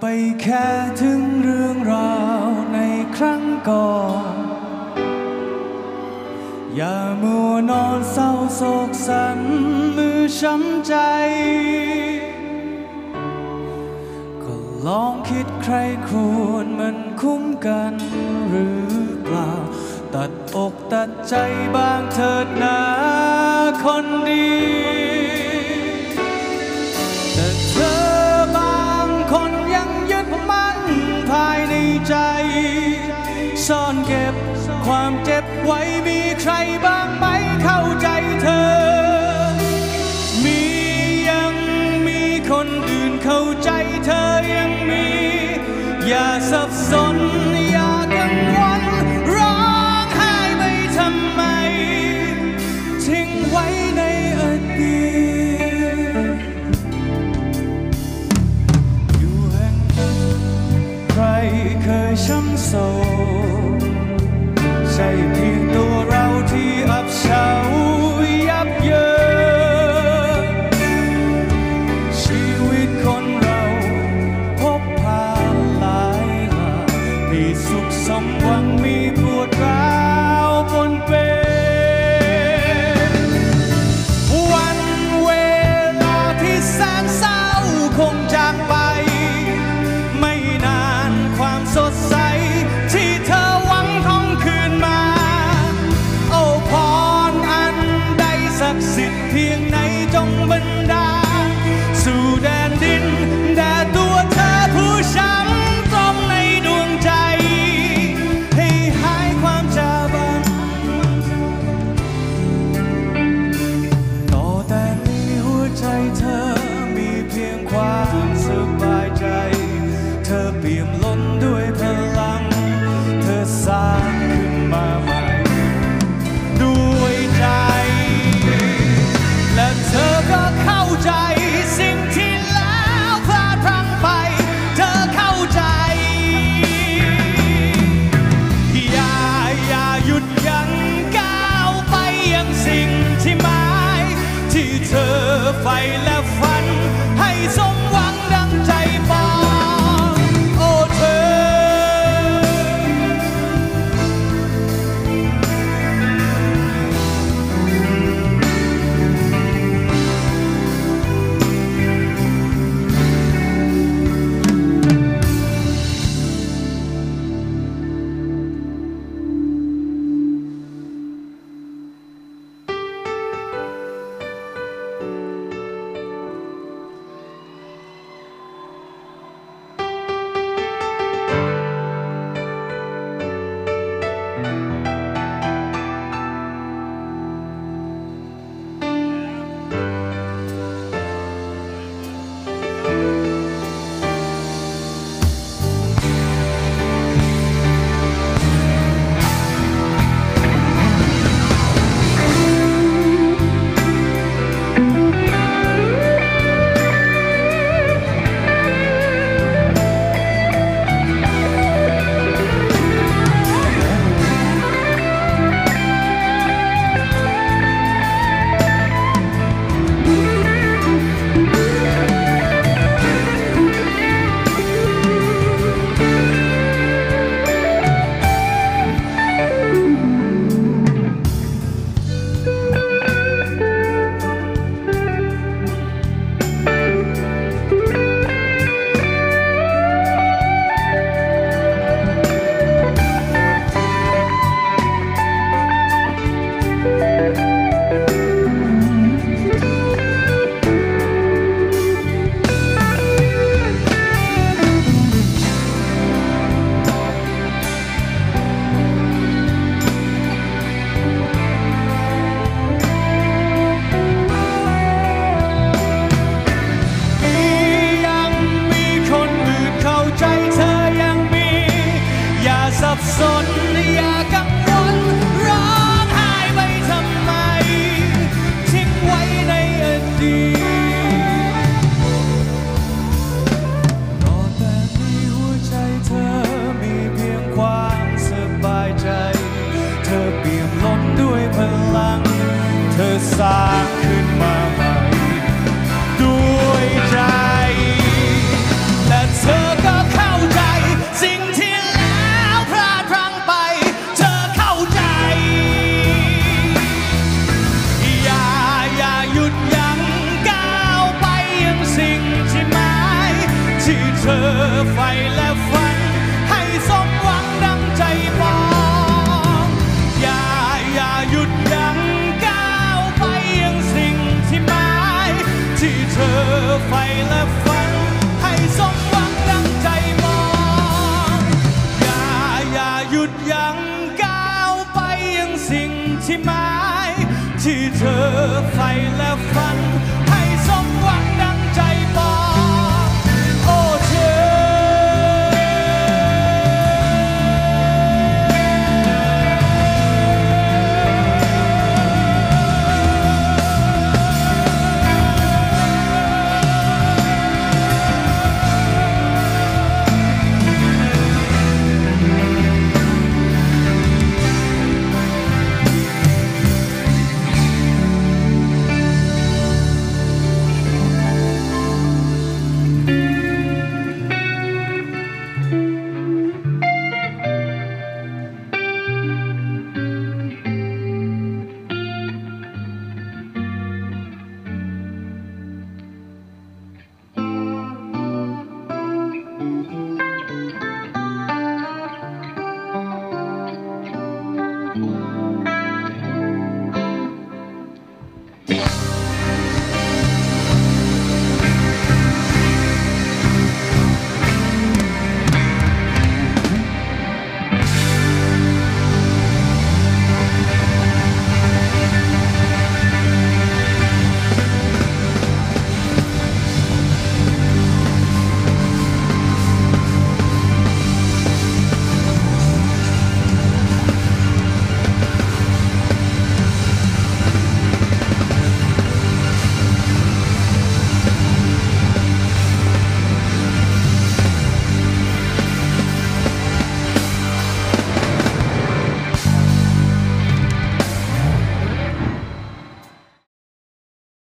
ไปแค่ถึงเรื่องราวในครั้งก่อน อย่ามัวนอนเศร้าโศกสันมือช้ำใจ ก็ลองคิดใครควรมันคุ้มกันหรือเปล่า ตัดอกตัดใจบ้างเถิดนะ ความเจ็บไว้มีใครบ้างไหมเข้าใจเธอ มียังมีคนอื่นเข้าใจเธอยังมี อย่าสับสน if I left สร้างขึ้นมาใหม่ด้วยใจ และเธอก็เข้าใจ สิ่งที่แล้วพลาดพลั้งไป เธอเข้าใจ อย่าอย่าหยุดยั้งก้าวไปยังสิ่งที่หมาย ที่เธอใฝ่แล